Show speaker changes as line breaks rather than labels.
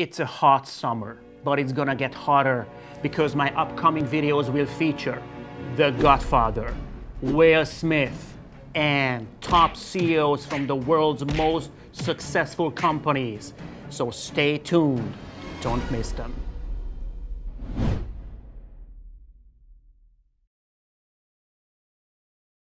It's a hot summer, but it's gonna get hotter because my upcoming videos will feature The Godfather, Will Smith, and top CEOs from the world's most successful companies. So stay tuned, don't miss them.